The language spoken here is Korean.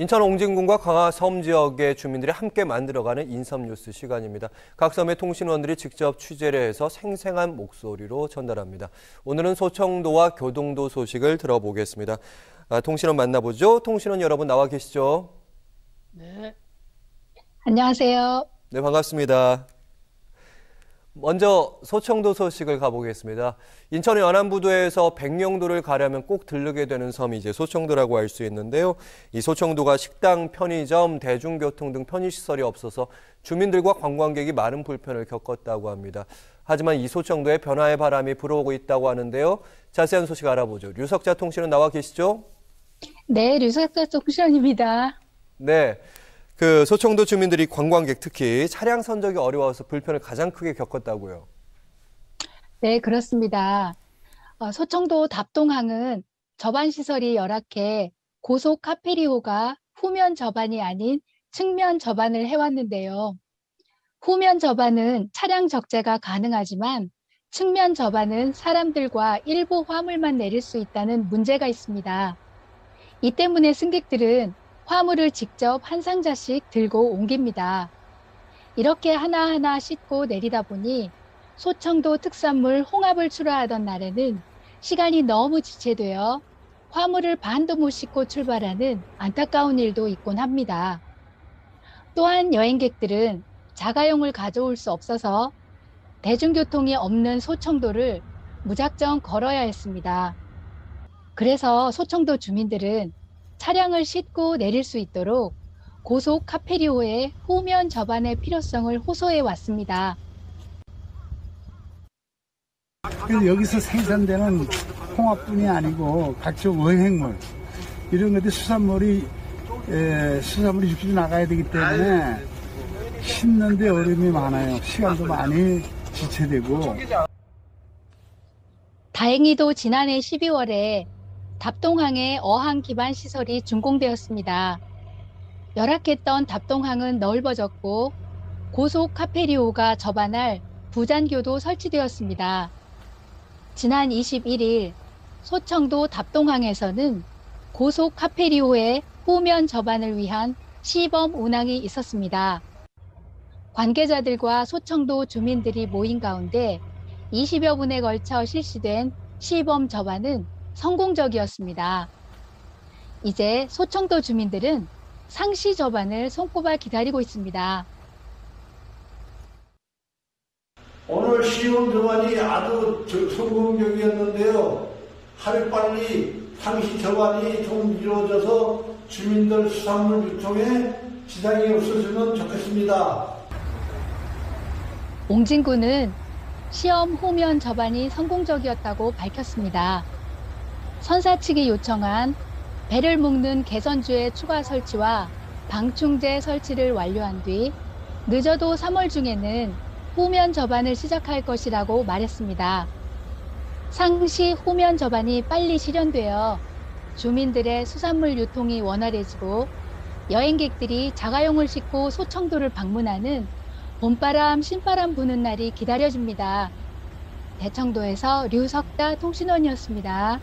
인천 옹진군과 강화 섬 지역의 주민들이 함께 만들어가는 인섬뉴스 시간입니다. 각 섬의 통신원들이 직접 취재를 해서 생생한 목소리로 전달합니다. 오늘은 소청도와 교동도 소식을 들어보겠습니다. 아, 통신원 만나보죠. 통신원 여러분 나와 계시죠? 네. 안녕하세요. 네, 반갑습니다. 먼저 소청도 소식을 가보겠습니다. 인천 연안부두에서 백령도를 가려면 꼭 들르게 되는 섬이 이제 소청도라고 할 수 있는데요. 이 소청도가 식당, 편의점, 대중교통 등 편의시설이 없어서 주민들과 관광객이 많은 불편을 겪었다고 합니다. 하지만 이 소청도에 변화의 바람이 불어오고 있다고 하는데요. 자세한 소식 알아보죠. 류석자 통신은 나와 계시죠? 네, 류석자 통신원입니다. 네. 그 소청도 주민들이 관광객 특히 차량 선적이 어려워서 불편을 가장 크게 겪었다고요. 네, 그렇습니다. 어, 소청도 답동항은 저반 시설이 열악해 고속 카페리호가 후면 저반이 아닌 측면 저반을 해왔는데요. 후면 저반은 차량 적재가 가능하지만 측면 저반은 사람들과 일부 화물만 내릴 수 있다는 문제가 있습니다. 이 때문에 승객들은 화물을 직접 한 상자씩 들고 옮깁니다. 이렇게 하나하나 싣고 내리다 보니 소청도 특산물 홍합을 출하하던 날에는 시간이 너무 지체되어 화물을 반도 못 싣고 출발하는 안타까운 일도 있곤 합니다. 또한 여행객들은 자가용을 가져올 수 없어서 대중교통이 없는 소청도를 무작정 걸어야 했습니다. 그래서 소청도 주민들은 차량을 싣고 내릴 수 있도록 고속 카페리오의 후면 저반의 필요성을 호소해 왔습니다. 여기서 생산되는 홍합뿐이 아니고 각종 어획물 이런 것들 수산물이 에, 수산물이 육지로 나가야 되기 때문에 싣는데 어려움이 많아요. 시간도 많이 지체되고. 다행히도 지난해 12월에 답동항의 어항 기반 시설이 준공되었습니다. 열악했던 답동항은 넓어졌고 고속 카페리오가 접안할 부잔교도 설치되었습니다. 지난 21일 소청도 답동항에서는 고속 카페리오의 후면 접안을 위한 시범 운항이 있었습니다. 관계자들과 소청도 주민들이 모인 가운데 20여 분에 걸쳐 실시된 시범 접안은 성공적이었습니다. 이제 소청도 주민들은 상시 접안을 손꼽아 기다리고 있습니다. 오늘 시험 접안이 아주 성공적이었는데요. 하루빨리 상시 접안이 좀 이루어져서 주민들 수산물 유통에 지장이 없어지면 좋겠습니다. 옹진군은 시험 후면 접안이 성공적이었다고 밝혔습니다. 선사 측이 요청한 배를 묶는 개선주의 추가 설치와 방충제 설치를 완료한 뒤 늦어도 3월 중에는 후면 접안을 시작할 것이라고 말했습니다. 상시 후면 접안이 빨리 실현되어 주민들의 수산물 유통이 원활해지고 여행객들이 자가용을 싣고 소청도를 방문하는 봄바람, 신바람 부는 날이 기다려집니다. 대청도에서 류석다 통신원이었습니다.